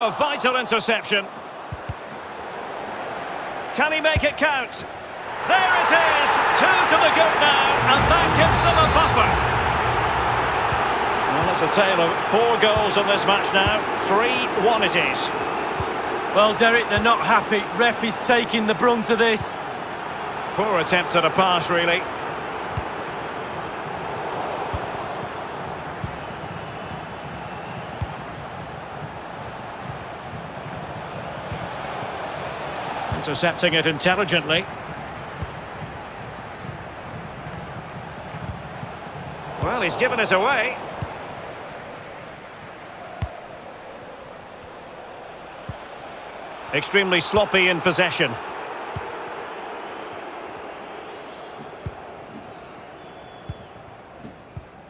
A vital interception. Can he make it count? There it is! Two to the good now, and that gives them a buffer. Well, it's a tale of four goals in this match now. 3-1 it is. Well, Derek, they're not happy. Ref is taking the brunt of this. Poor attempt at a pass, really. Intercepting it intelligently. Well, he's given us away. Extremely sloppy in possession.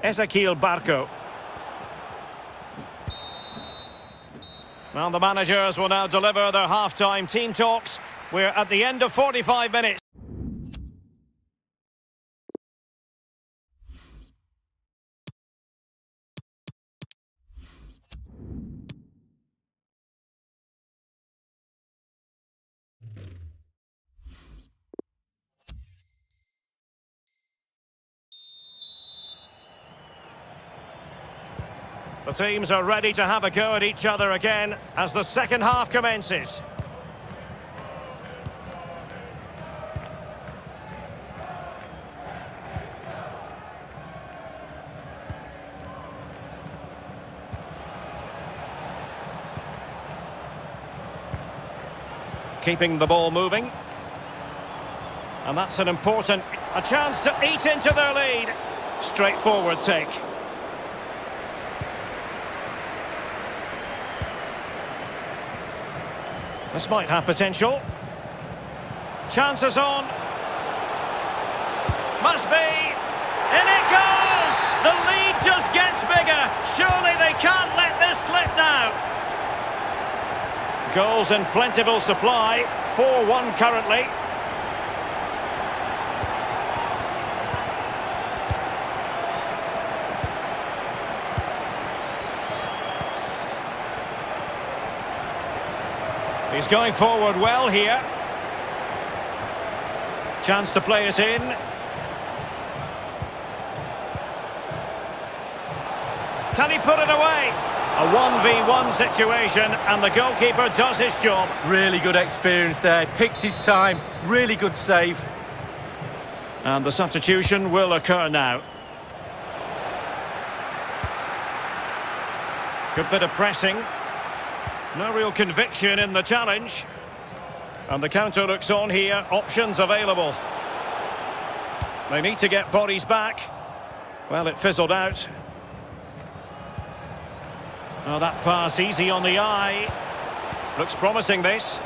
Ezequiel Barco. Well, the managers will now deliver their half-time team talks. We're at the end of 45 minutes. The teams are ready to have a go at each other again as the second half commences. Keeping the ball moving. And that's an important... A chance to eat into their lead. Straightforward take. This might have potential. Chances on. Must be. In it goes! The lead just gets bigger. Surely they can't let this slip now. Goals in plentiful supply. 4-1 currently. He's going forward well here. Chance to play it in. Can he put it away? A 1v1 situation and the goalkeeper does his job. Really good experience there. Picked his time. Really good save. And the substitution will occur now. Good bit of pressing. No real conviction in the challenge. And the counter looks on here. Options available. They need to get bodies back. Well, it fizzled out. Oh, that pass easy on the eye. Looks promising, this.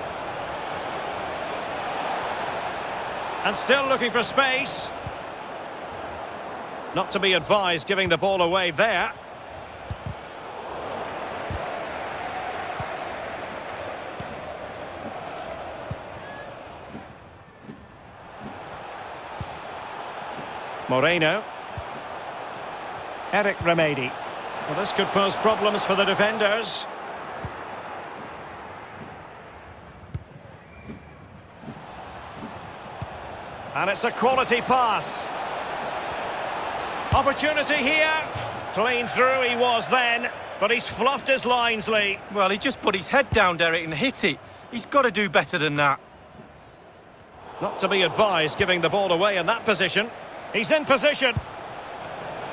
And still looking for space. Not to be advised giving the ball away there. Moreno. Eric Remedi. Well, this could pose problems for the defenders. And it's a quality pass. Opportunity here. Clean through he was then, but he's fluffed his lines, Lee. Well, he just put his head down, Derek, and hit it. He's got to do better than that. Not to be advised giving the ball away in that position. He's in position.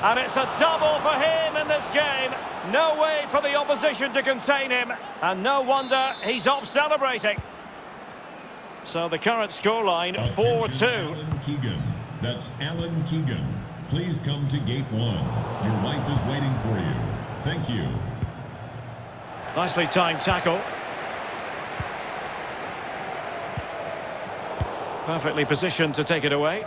And it's a double for him in this game. No way for the opposition to contain him. And no wonder he's off celebrating. So the current scoreline, 4-2. Alan Keegan. That's Alan Keegan. Please come to gate one. Your wife is waiting for you. Thank you. Nicely timed tackle. Perfectly positioned to take it away.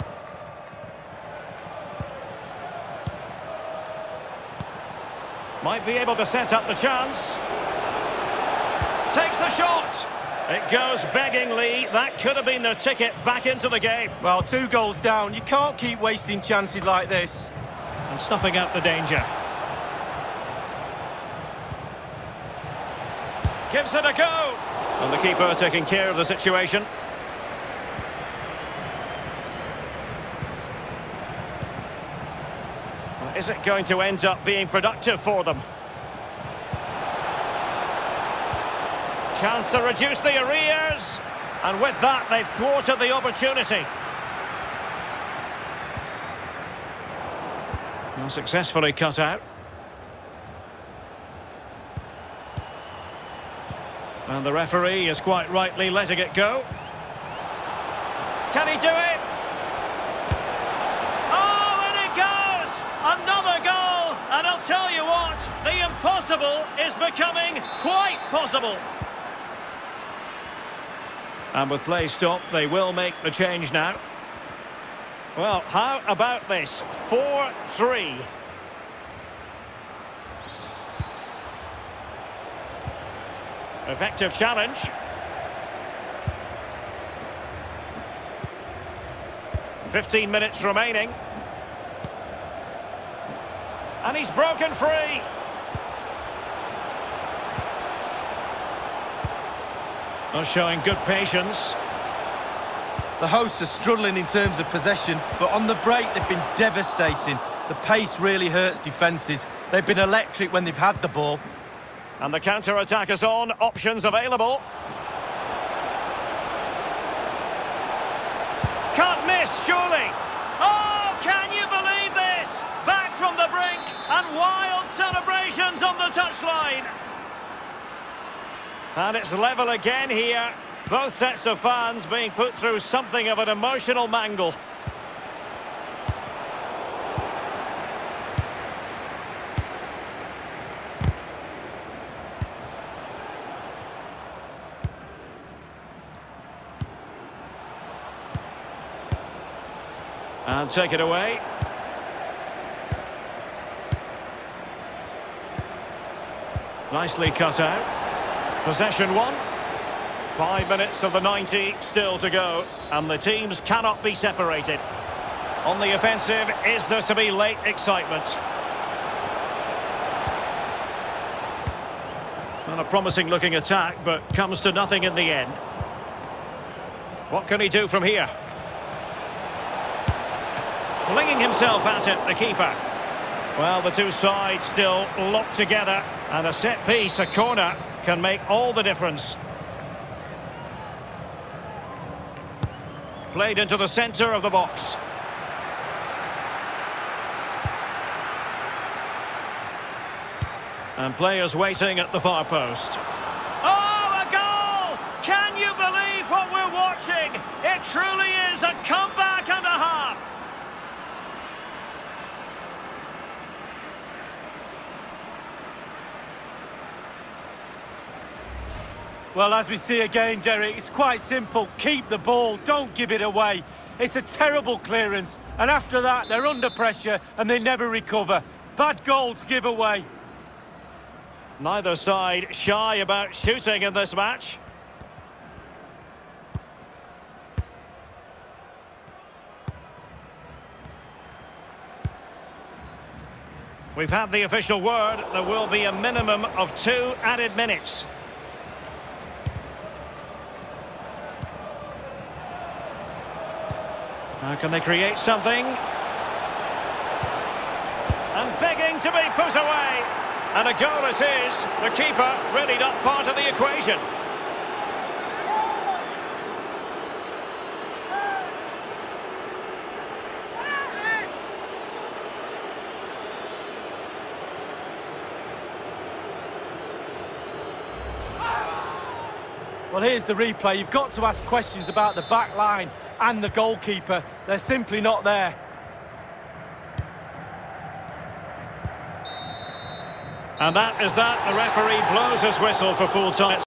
Might be able to set up the chance. Takes the shot. It goes beggingly. That could have been their ticket back into the game. Well, two goals down. You can't keep wasting chances like this. And snuffing out the danger. Gives it a go. And the keeper taking care of the situation. Is it going to end up being productive for them? Chance to reduce the arrears. And with that, they've thwarted the opportunity. Well, successfully cut out. And the referee is quite rightly letting it go. Can he do it? Another goal! And I'll tell you what, the impossible is becoming quite possible. And with play stopped, they will make the change now. Well, how about this? 4-3. Effective challenge. Fifteen minutes remaining. And he's broken free. Not showing good patience. The hosts are struggling in terms of possession, but on the break they've been devastating. The pace really hurts defences. They've been electric when they've had the ball. And the counter-attack is on. Options available. Can't miss, surely. Oh, can you believe this? Back from the brink and wild celebrations on the touchline. And it's level again here. Both sets of fans being put through something of an emotional mangle. And take it away. Nicely cut out. Possession one. Five minutes of the 90 still to go. And the teams cannot be separated. On the offensive, is there to be late excitement? Not a promising looking attack, but comes to nothing in the end. What can he do from here? Flinging himself at it, the keeper. Well, the two sides still locked together. And a set piece, a corner, can make all the difference. Played into the centre of the box. And players waiting at the far post. Oh, a goal! Can you believe what we're watching? It truly is a comeback and a half. Well, as we see again, Derek, it's quite simple. Keep the ball, don't give it away. It's a terrible clearance, and after that, they're under pressure and they never recover. Bad goal to give away. Neither side shy about shooting in this match. We've had the official word. There will be a minimum of two added minutes. Now can they create something? And begging to be put away. And a goal it is. The keeper really not part of the equation. Well, here's the replay. You've got to ask questions about the back line and the goalkeeper. They're simply not there. And that is that. The referee blows his whistle for full time.